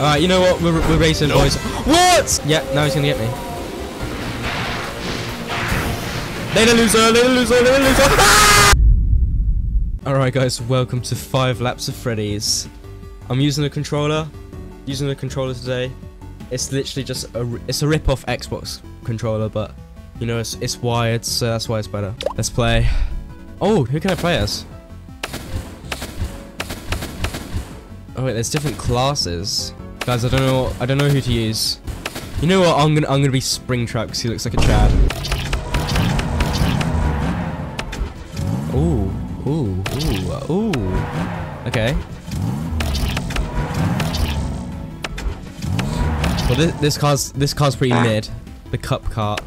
Alright, you know what? We're, we're racing, Nope. boys. What? Yeah, now he's gonna get me. Later, loser. Later, loser. Later, loser. Ah! Alright, guys. Welcome to five laps of Freddy's. I'm using a controller. Using a controller today. It's literally just a. It's a rip-off Xbox controller, but you know it's it's wired, so that's why it's better. Let's play. Oh, who can I play as? Oh wait, there's different classes. Guys, I don't know. I don't know who to use. You know what? I'm gonna I'm gonna be Springtrap because he looks like a Chad. Ooh, ooh, ooh, ooh. Okay. Well, this this car's this car's pretty ah. mid. The cup cart.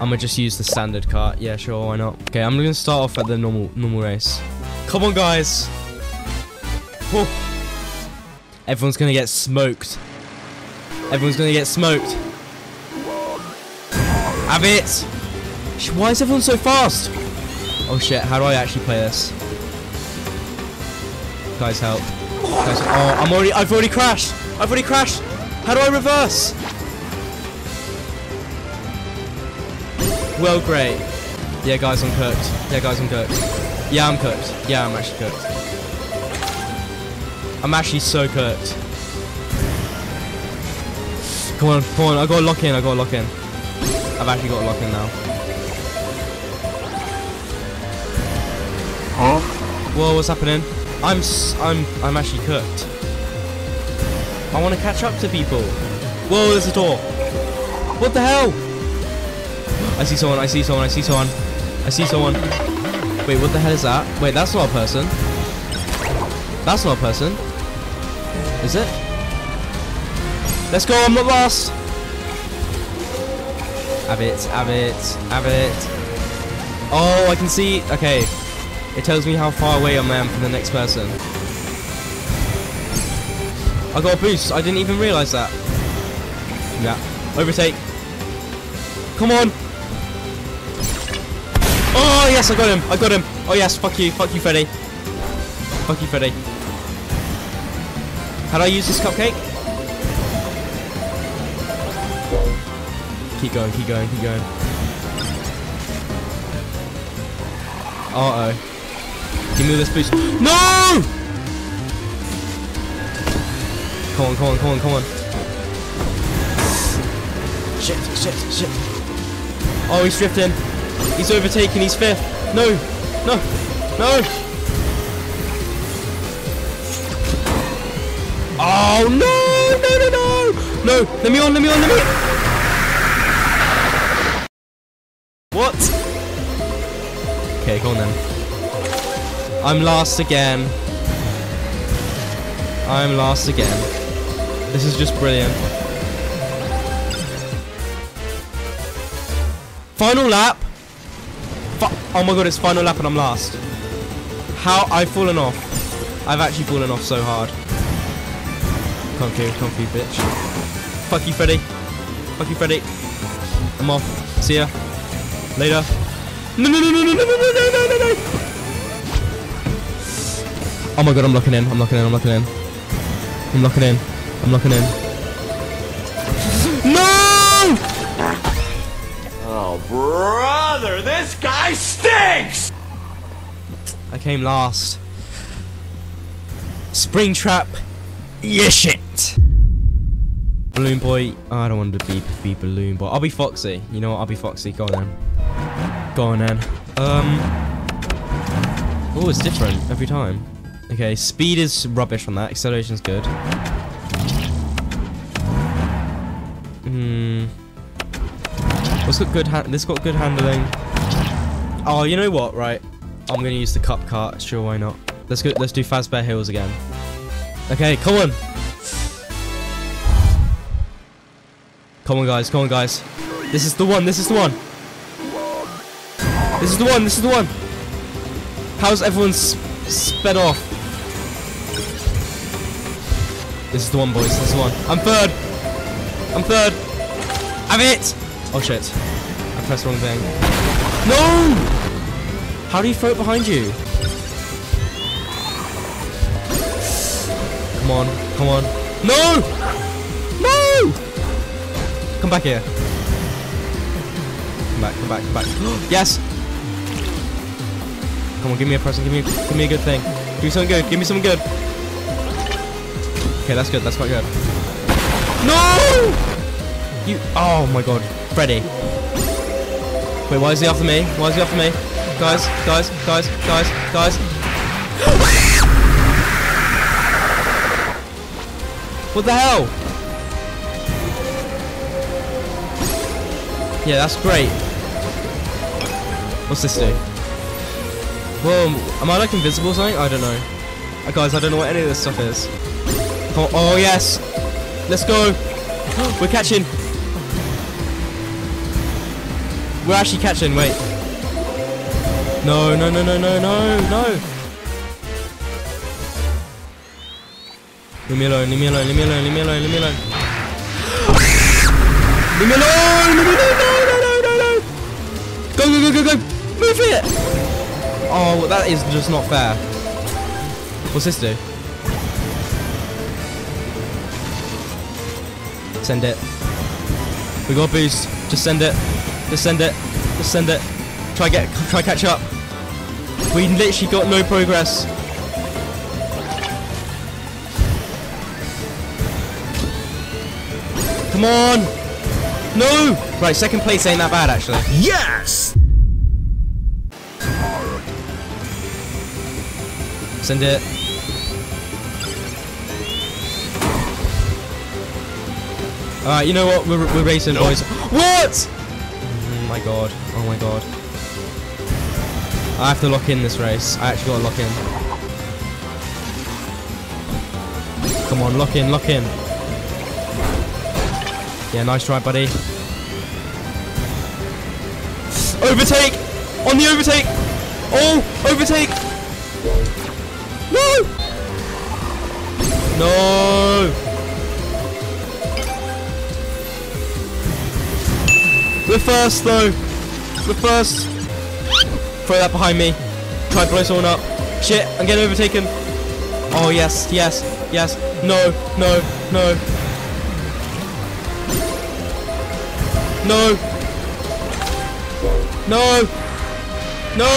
I'm gonna just use the standard cart. Yeah, sure, why not? Okay, I'm gonna start off at the normal normal race. Come on, guys. Everyone's gonna get smoked. Everyone's gonna get smoked. Have it! Why is everyone so fast? Oh shit, how do I actually play this? Guys, help. Guys, oh, I'm already, I've already crashed! I've already crashed! How do I reverse? Well, great. Yeah, guys, I'm cooked. Yeah, guys, I'm cooked. Yeah, I'm cooked. Yeah, I'm actually cooked. I'm actually so cooked. Come on, come on, I gotta lock in, I gotta lock in. I've actually got to lock in now. Huh? Whoa, what's happening? I'm s I'm I'm actually cooked. I want to catch up to people. Whoa, there's a door. What the hell? I see someone, I see someone, I see someone. I see someone. Wait, what the hell is that? Wait, that's not a person. That's not a person. Is it? Let's go, I'm not lost. Have it, have it, have it. Oh, I can see. Okay. It tells me how far away I am from the next person. I got a boost. I didn't even realize that. Yeah. Overtake. Come on. Oh, yes, I got him. I got him. Oh, yes. Fuck you. Fuck you, Freddy. Fuck you, Freddy. How do I use this cupcake? Keep going, keep going, keep going. Uh oh. Give me this boost. No! Come on, come on, come on, come on. Shit, shit, shit. Oh, he's drifting. He's overtaking, he's fifth. No, no, no. Oh, no, no, no, no. No, let me on, let me on, let me on. What? Okay, go on then. I'm last again. I'm last again. This is just brilliant. Final lap. Oh my god, it's final lap and I'm last. How I've fallen off. I've actually fallen off so hard. Come here, bitch. Fuck you, Freddy. Fuck you, Freddy. I'm off. See ya. Later. No, no, no, no, no, no, no, no, no, no, no. Oh my god, I'm locking in. I'm locking in. I'm locking in. I'm locking in. I'm locking in. No! Oh, brother, this guy stinks! I came last. Springtrap. Yeah, shit. Balloon boy. I don't want to be be balloon boy. I'll be Foxy. You know what? I'll be Foxy. Go on then. Go on then. Um. Oh, it's different every time. Okay, speed is rubbish on that. Acceleration's good. Hmm. What's got good? This got good handling. Oh, you know what? Right. I'm gonna use the cup cart. Sure, why not? Let's go. Let's do Fazbear Hills again. Okay, come on. Come on, guys. Come on, guys. This is the one. This is the one. This is the one. This is the one. How's everyone sped off? This is the one, boys. This is the one. I'm third. I'm third. Have it. Oh shit. I pressed the wrong thing. No! How do you throw it behind you? Come on, come on. No! No! Come back here. Come back, come back, come back. yes! Come on, give me a present, give me give me a good thing. Give me something good, give me something good. Okay, that's good, that's quite good. No! You oh my god. Freddy. Wait, why is he after me? Why is he after me? Guys, guys, guys, guys, guys. What the hell? Yeah, that's great. What's this do? Whoa, am I like invisible or something? I don't know. Uh, guys, I don't know what any of this stuff is. Oh, oh yes! Let's go! We're catching! We're actually catching, wait. No, no, no, no, no, no, no! Leave me alone, leave me alone, leave me alone, leave me alone, leave me alone. Leave me alone! Leave me alone! No, no, no, no, no! Go, go, go, go, go! Move it! Oh, that is just not fair. What's this do? Send it. We got boost. Just send it. Just send it. Just send it. Try get. Try catch up. We literally got no progress. Come on! No! Right, second place ain't that bad actually. Yes! Send it. Alright, you know what? We're, we're racing, boys. What? Oh my god. Oh my god. I have to lock in this race. I actually gotta lock in. Come on, lock in, lock in. Yeah, nice try, buddy. Overtake! On the overtake! Oh! Overtake! No! No! We're first though. We're first. Throw that behind me. Try to blow someone up. Shit, I'm getting overtaken. Oh yes, yes, yes. No, no, no. No. No. No.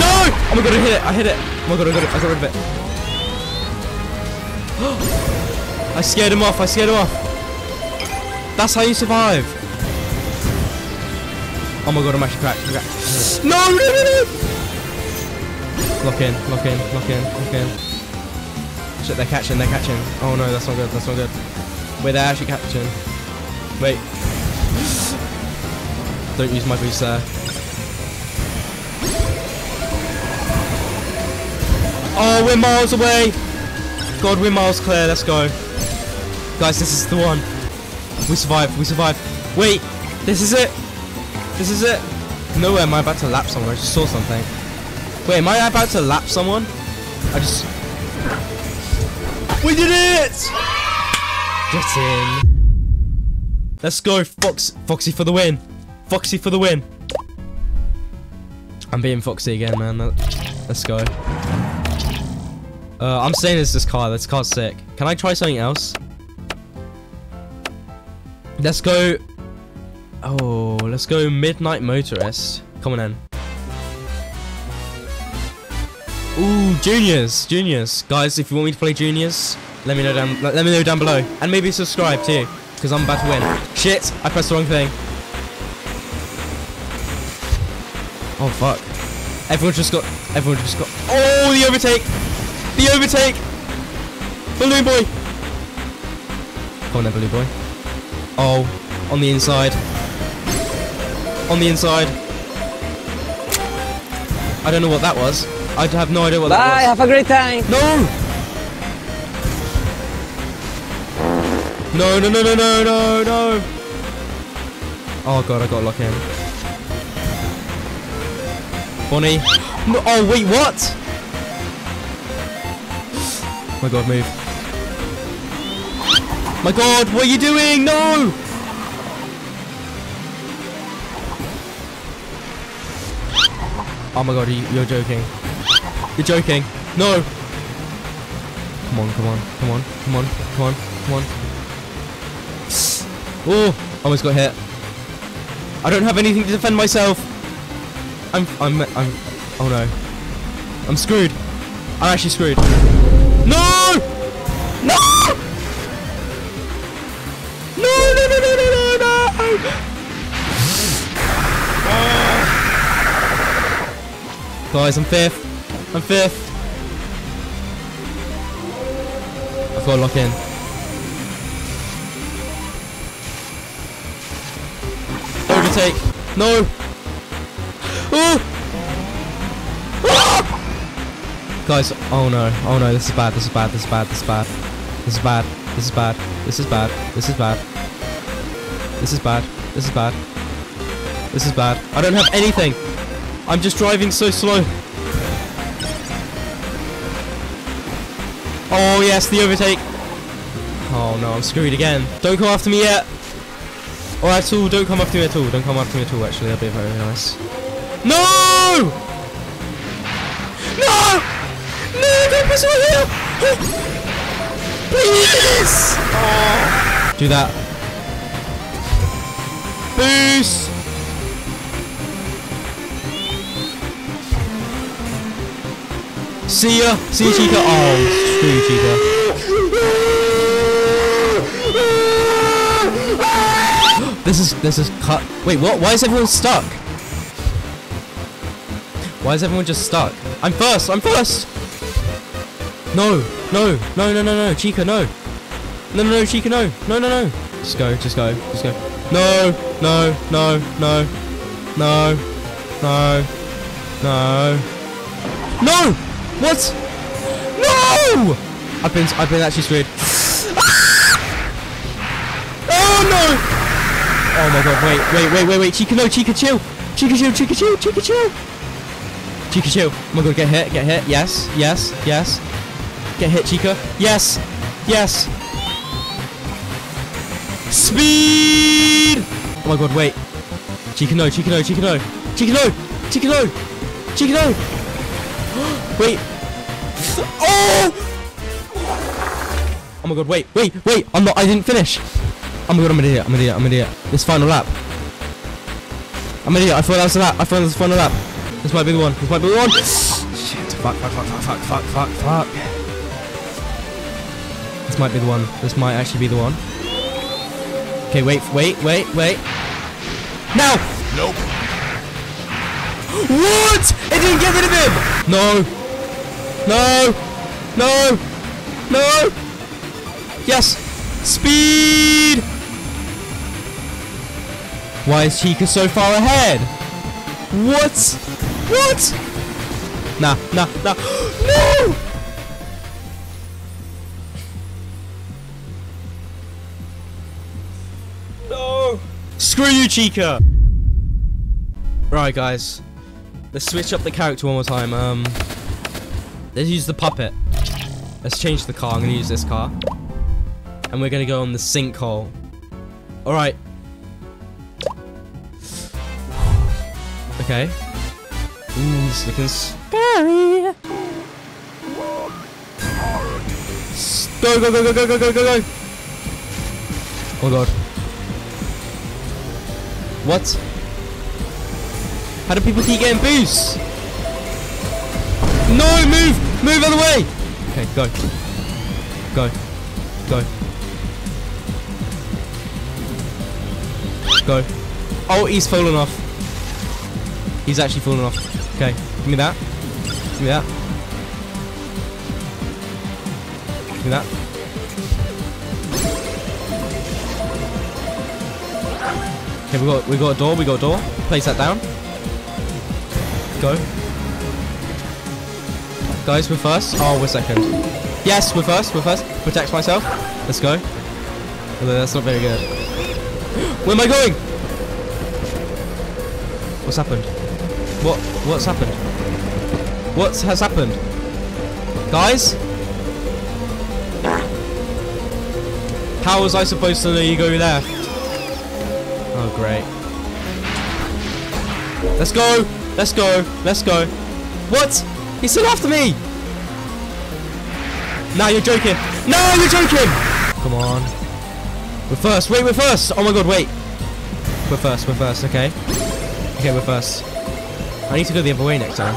No! Oh my god, I hit it. I hit it. Oh my god, I got it. I got rid of it. I scared him off. I scared him off. That's how you survive. Oh my god, I'm actually cracked. I'm. No, no, no, no! Lock in, lock in, lock in, lock in. Shit, they're catching, they're catching. Oh no, that's not good, that's not good. Wait, they're actually catching. Wait. Don't use my boost there. Oh, we're miles away. God, we're miles clear. Let's go. Guys, this is the one. We survived. We survived. Wait, this is it. This is it. No way am I about to lap someone. I just saw something. Wait, am I about to lap someone? I just... We did it! Get in. Let's go, Fox. Foxy for the win. Foxy for the win. I'm being Foxy again, man. Let's go. Uh, I'm saying it's this car. This car's sick. Can I try something else? Let's go. Oh, let's go Midnight Motorist. Come on in. Ooh, juniors, juniors, guys. If you want me to play juniors, let me know down. Let, let me know down below, and maybe subscribe too, because I'm about to win. Shit, I pressed the wrong thing. Fuck! Everyone just got. Everyone just got. Oh, the overtake! The overtake! Balloon boy! Come on then, balloon boy. Oh, on the inside. On the inside. I don't know what that was. I have no idea what Bye, that was. Bye, have a great time. No! No, no, no, no, no, no, no! Oh god, I gotta lock in. Bonnie. No, oh wait, what? My god, move. My god, what are you doing? No! Oh my god, you, you're joking. You're joking. No! Come on, come on, come on, come on, come on, come on. Oh, almost got hit. I don't have anything to defend myself. I'm, I'm, I'm, oh no. I'm screwed. I'm actually screwed. No! No! No, no, no, no, no, no, no! Oh. Guys, I'm fifth. I'm fifth. I've got to lock in. Overtake. No. Guys, oh no, oh no, this is bad, this is bad, this is bad, this is bad. This is bad, this is bad, this is bad, this is bad. This is bad, this is bad. This is bad. I don't have anything! I'm just driving so slow. Oh yes, the overtake. Oh no, I'm screwed again. Don't come after me yet. Or at all, don't come after me at all. Don't come after me at all, actually. That'd be very nice. No! No! No, don't piss me here! Please! Oh. Do that. Boost! See ya! See you, Chica! Oh, screw you, Chica. This is this is cut. Wait, what? Why is everyone stuck? Why is everyone just stuck? I'm first. I'm first. No, no, no, no, no, no, Chica, no. No, no, no, Chica, no, no, no, no. Just go, just go, just go. No, no, no, no, no, no, no, no. What? No! I've been I've been actually screwed. Ah! Oh no! Oh my god, wait, wait, wait, wait, wait, Chica, no, Chica, chill. Chica, chill, Chica, chill, Chica, chill. Chica. Oh my god, get hit, get hit. Yes, yes, yes. Get hit, Chica. Yes, yes. Speed! Oh my god, wait. Chica, no, Chica, no, Chica, no. Chica, no! Chica, no! Chica, no! Wait. Oh! Oh my god, wait, wait, wait. I'm not, I didn't finish. Oh my god, I'm an idiot, I'm an idiot, I'm an idiot. This final lap. I'm an idiot, I thought that was the lap. I thought that was the final lap. This might be the one. This might be the one. Shit. Fuck, fuck, fuck, fuck, fuck, fuck, fuck, fuck. This might be the one. This might actually be the one. Okay, wait, wait, wait, wait. Now! Nope. What? It didn't get rid of him! No. No. No. No. Yes. Speed! Why is Chica so far ahead? What? What? Nah, nah, nah. no! No! Screw you, Chica! Right, guys. Let's switch up the character one more time. Um, let's use the puppet. Let's change the car. I'm gonna use this car, and we're gonna go on the sinkhole. All right. Okay. Ooh, this is looking scary. Go, go, go, go, go, go, go, go, go. Oh god. What? How do people keep getting boosts? No, move! Move out of the way! Okay, go. Go. Go. Go. Oh, he's fallen off. He's actually fallen off. Okay, give me that. Give me that. Give me that. Okay, we got we got a door. We got a door. Place that down. Go. Guys, we're first. Oh, we're second. Yes, we're first. We're first. Protect myself. Let's go. Although that's not very good. Where am I going? What's happened? What? What's happened? What has happened? Guys? How was I supposed to go there? Oh, great. Let's go! Let's go! Let's go! What? He's still after me! Now you're joking. No, you're joking. Come on. We're first. Wait, we're first. Oh my god, wait. We're first. We're first. Okay. Okay, we're first. I need to go the other way next time.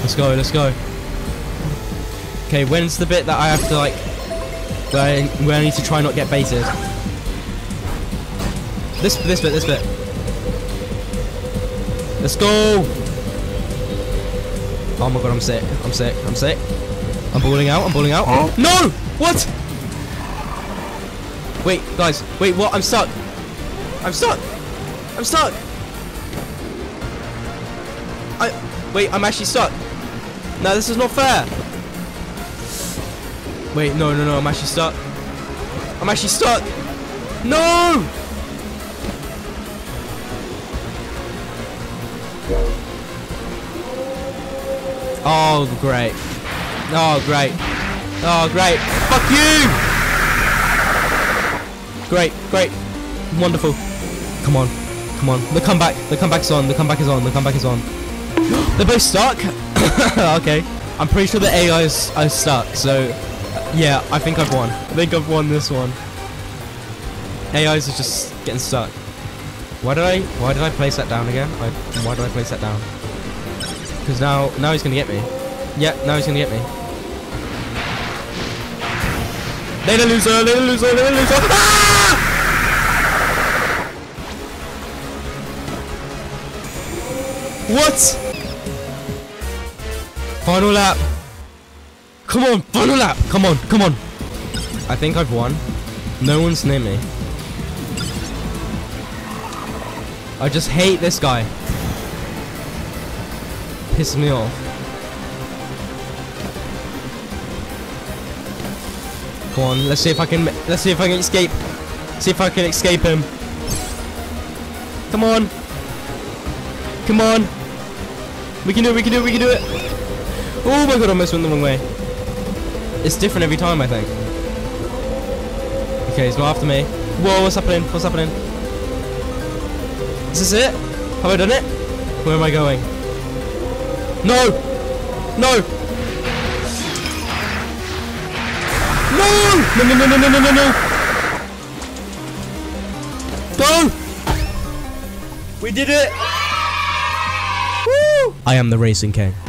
Let's go. Let's go. Okay, when's the bit that I have to like, where I, where I need to try not get baited? This this bit. This bit. Let's go. Oh my god, I'm sick. I'm sick. I'm sick. I'm balling out. I'm balling out. Huh? No! What? Wait, guys. Wait, what? I'm stuck. I'm stuck. I'm stuck. I wait. I'm actually stuck. No, this is not fair. Wait, no, no, no. I'm actually stuck. I'm actually stuck. No! Oh, great. Oh, great. Oh, great. Fuck you! Great, great. Wonderful. Come on. Come on. The comeback. The comeback is on. The comeback is on. The comeback is on. They're both stuck? okay. I'm pretty sure the AI is, is stuck, so... Yeah, I think I've won. I think I've won this one. AIs are just getting stuck. Why did I... Why did I place that down again? I, why did I place that down? Because now, now he's gonna get me. Yeah, now he's gonna get me. Later loser, later loser, later loser. Ah! What? Final lap. Come on, final lap. Come on, come on. I think I've won. No one's near me. I just hate this guy. Pisses me off. Come on, let's see if I can. Let's see if I can escape. See if I can escape him. Come on. Come on. We can do it. We can do it. We can do it. Oh my god! I almost went the wrong way. It's different every time, I think. Okay, he's not after me. Whoa! What's happening? What's happening? Is this it? Have I done it? Where am I going? No! No! No! No, no, no, no, no, no, no! Go! We did it! I am the Racing King.